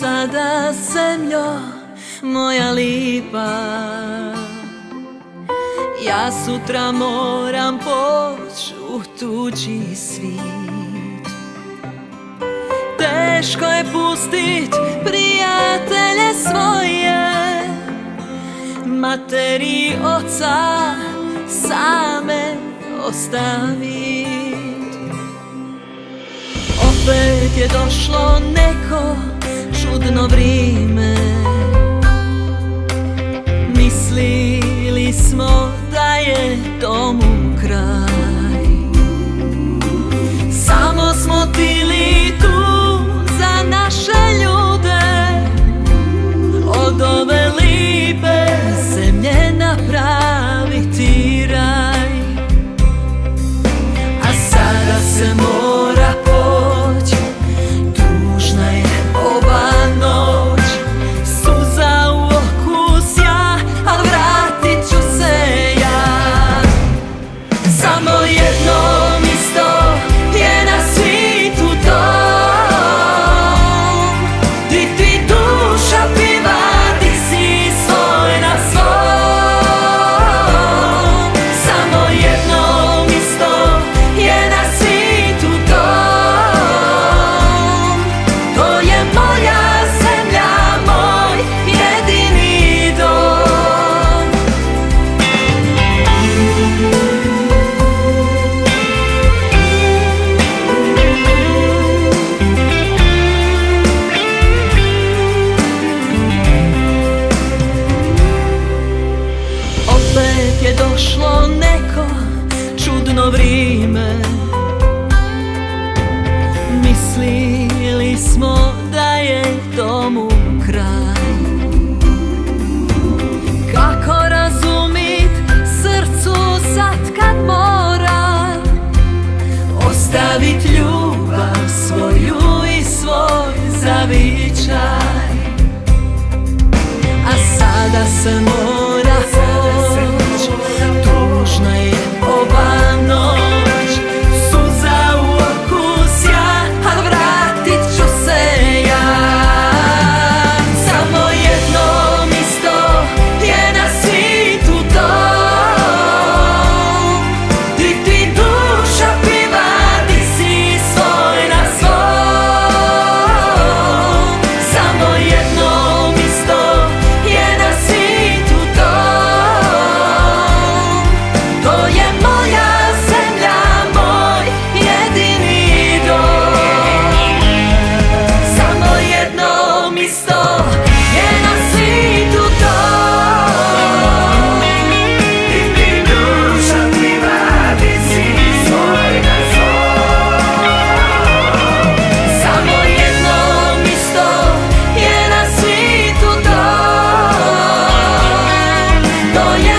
sada zemljo moja lipa. Ja sutra moram poć u tuđi svit Teško je pustit prijatelje svoje. Materi oca same ostavit. Opet je došlo neko čudno vrijeme vrijeme. Mislili smo da je tomu kraj. Kako razumit srcu sad kad mora? Ostavit ljubav svoju i svoj zavičaj. A sada se mora oh yeah